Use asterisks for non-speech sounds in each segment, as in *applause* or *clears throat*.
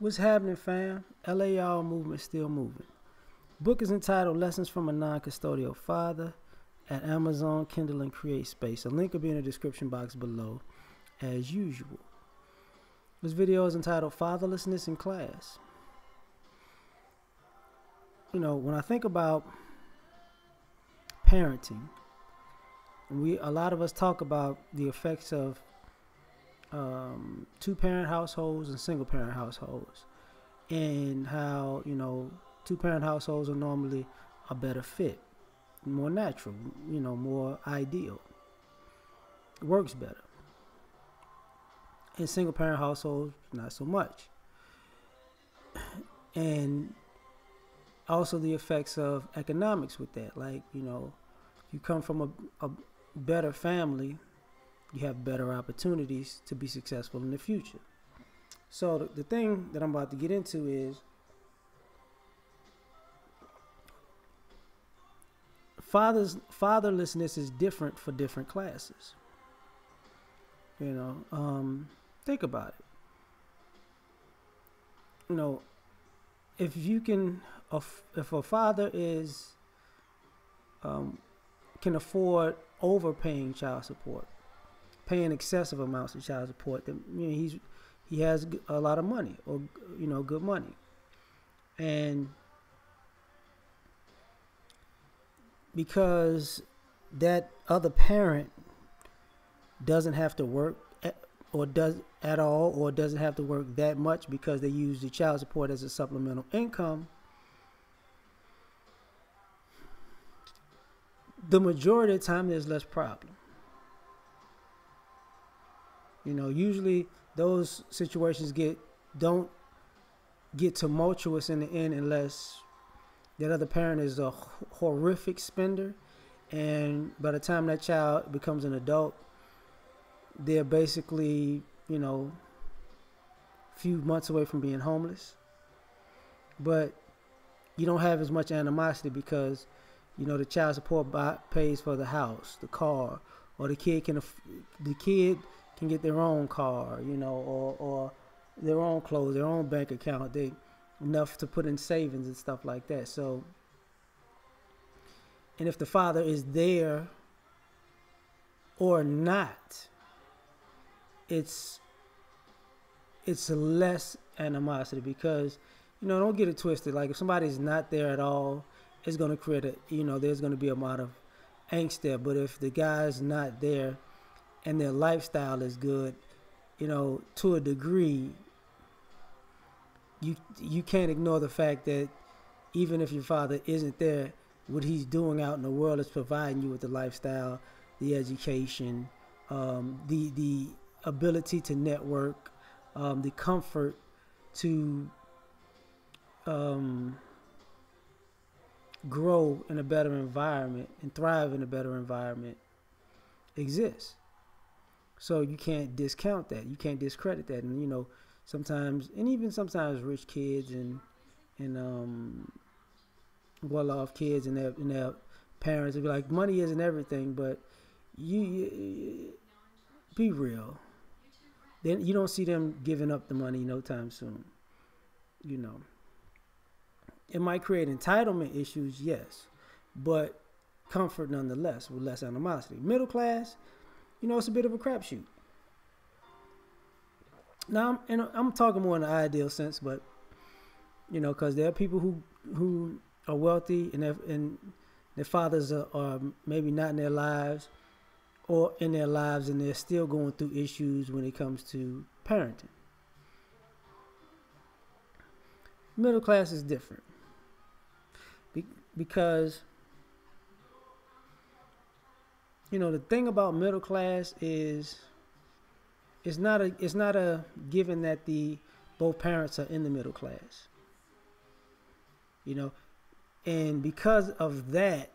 What's happening, fam? LAR movement still moving. Book is entitled Lessons from a Non-Custodial Father at Amazon, Kindle, and CreateSpace. A link will be in the description box below, as usual. This video is entitled Fatherlessness in Class. You know, when I think about parenting, we a lot of us talk about the effects of um, two parent households and single parent households, and how you know two parent households are normally a better fit, more natural, you know, more ideal, works better. In single parent households, not so much. *clears throat* And also the effects of economics with that, like you know, you come from a, a better family you have better opportunities to be successful in the future. So the, the thing that I'm about to get into is fathers fatherlessness is different for different classes. You know, um, think about it. You know, if you can, if a father is um, can afford overpaying child support, paying excessive amounts of child support, then you know, he's he has a lot of money or you know good money, and because that other parent doesn't have to work at, or does at all or doesn't have to work that much because they use the child support as a supplemental income the majority of the time there's less problem you know, usually those situations get don't get tumultuous in the end unless that other parent is a horrific spender. And by the time that child becomes an adult they're basically you know a few months away from being homeless. But you don't have as much animosity because you know the child support buy, pays for the house the car or the kid can the kid can get their own car, you know, or, or their own clothes, their own bank account. They enough to put in savings and stuff like that. So, and if the father is there or not, it's it's less animosity because you know don't get it twisted. Like if somebody's not there at all, it's going to create a you know there's going to be a lot of angst there. But if the guy's not there and their lifestyle is good, you know, to a degree, you you can't ignore the fact that even if your father isn't there, what he's doing out in the world is providing you with the lifestyle, the education, um, the the ability to network, um, the comfort to um, grow in a better environment and thrive in a better environment exists. So you can't discount that. You can't discredit that. And you know, sometimes and even sometimes rich kids and and um well off kids and their and their parents will be like, money isn't everything, but you, you be real. Then you don't see them giving up the money no time soon. You know. It might create entitlement issues, yes, but comfort nonetheless with less animosity. Middle class, you know, it's a bit of a crapshoot. Now, I'm, and I'm talking more in the ideal sense, but you know, because there are people who who are wealthy and and their fathers are, are maybe not in their lives or in their lives, and they're still going through issues when it comes to parenting. Middle class is different Be- because you know the thing about middle class is it's not a it's not a given that the both parents are in the middle class. You know and because of that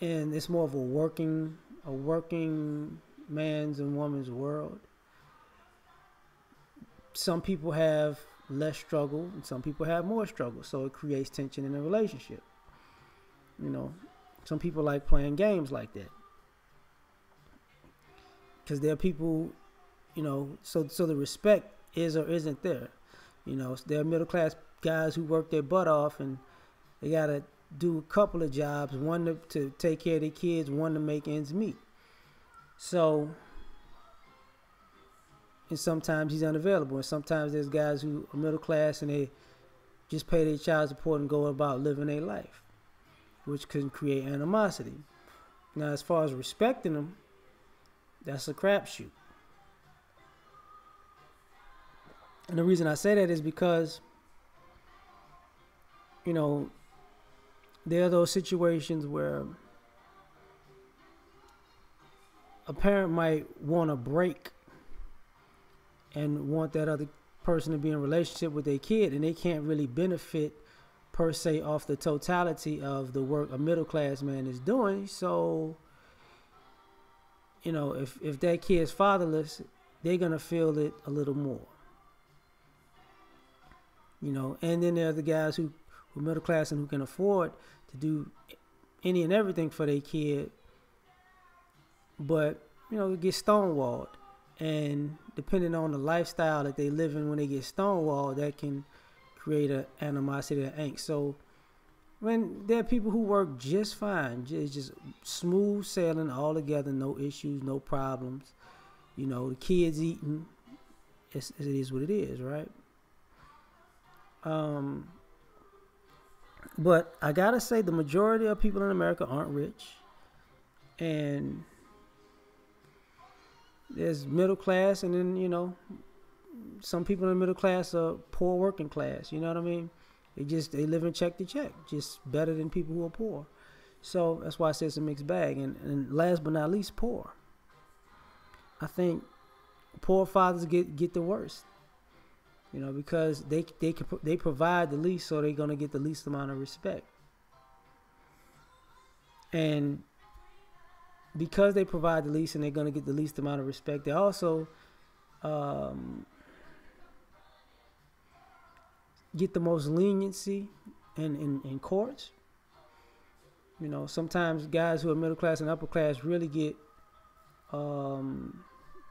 and it's more of a working a working man's and woman's world some people have less struggle and some people have more struggle. So it creates tension in a relationship you know, some people like playing games like that. Because there are people you know, so so the respect is or isn't there. You know, there are middle class guys who work their butt off and they gotta do a couple of jobs, one to, to take care of their kids, one to make ends meet. So, and sometimes he's unavailable, and sometimes there's guys who are middle class and they just pay their child support and go about living their life, which can create animosity. Now, as far as respecting them, that's a crapshoot. And the reason I say that is because, you know, there are those situations where a parent might want to break and want that other person to be in relationship with their kid and they can't really benefit per se off the totality of the work a middle class man is doing so you know if if that kid's fatherless they're going to feel it a little more you know and then there are the guys who who are middle class and who can afford to do any and everything for their kid, but you know, get stonewalled. And depending on the lifestyle that they live in when they get stonewalled, that can create an animosity or angst. So when there are people who work just fine, just, just smooth sailing all together, no issues, no problems. You know, the kids eating, it's, it is what it is, right? Um, but I gotta say, the majority of people in America aren't rich, and there's middle class, and then you know, some people in the middle class are poor working class. You know what I mean? They just they live in check to check, just better than people who are poor. So that's why I say it's a mixed bag. And, and last but not least, poor. I think poor fathers get get the worst you know, because they they can they provide the least, so they're gonna get the least amount of respect. And because they provide the least and they're gonna get the least amount of respect, they also um, get the most leniency in, in, in courts. You know, sometimes guys who are middle class and upper class really get um,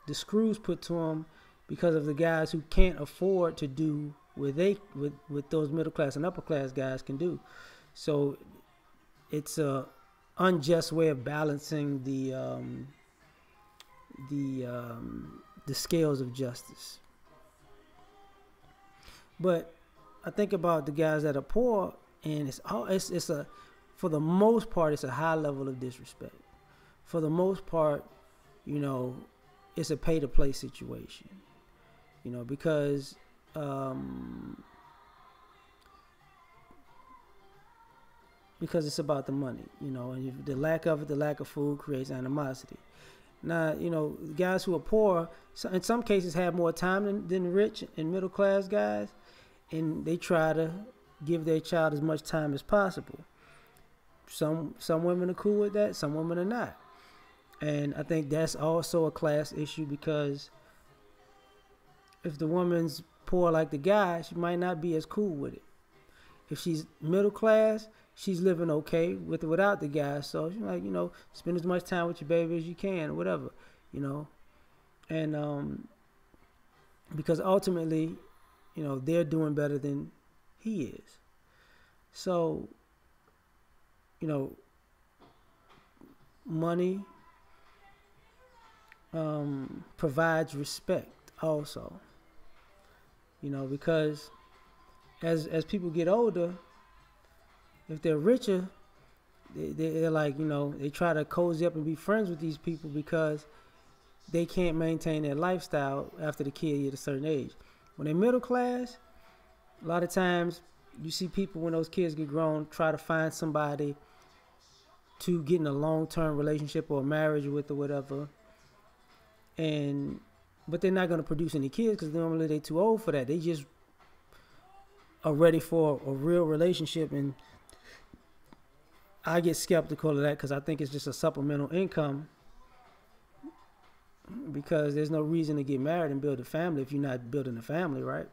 the screws put to them because of the guys who can't afford to do what they with what those middle class and upper class guys can do. So it's a unjust way of balancing the um, the um, the scales of justice. But I think about the guys that are poor, and it's all it's it's a for the most part it's a high level of disrespect. For the most part, you know, it's a pay to play situation you know, because um, because it's about the money, you know, and the lack of it, the lack of food creates animosity. Now, you know, guys who are poor, in some cases, have more time than, than rich and middle class guys, and they try to give their child as much time as possible. Some some women are cool with that, some women are not, and I think that's also a class issue because if the woman's poor like the guy, she might not be as cool with it. If she's middle class, she's living okay with without the guy. So she's like, you know, spend as much time with your baby as you can, or whatever, you know. And um, because ultimately, you know, they're doing better than he is. So, you know, money um, provides respect also you know, because as as people get older, if they're richer, they, they're like, you know, they try to cozy up and be friends with these people because they can't maintain their lifestyle after the kid at a certain age. When they're middle class, a lot of times you see people when those kids get grown try to find somebody to get in a long term relationship or marriage with or whatever. And but they're not going to produce any kids because normally they're too old for that. They just are ready for a real relationship, and I get skeptical of that because I think it's just a supplemental income because there's no reason to get married and build a family if you're not building a family, right?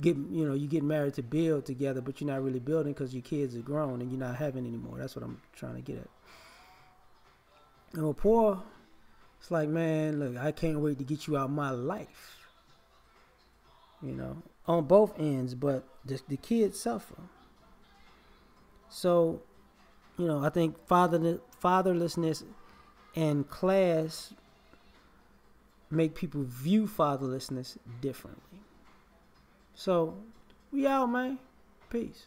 Get you know you get married to build together, but you're not really building because your kids are grown and you're not having anymore. That's what I'm trying to get at. And with poor, it's like man, look, I can't wait to get you out my life. You know, on both ends, but the, the kids suffer. So, you know, I think father fatherlessness and class make people view fatherlessness differently. So, we out, man. Peace.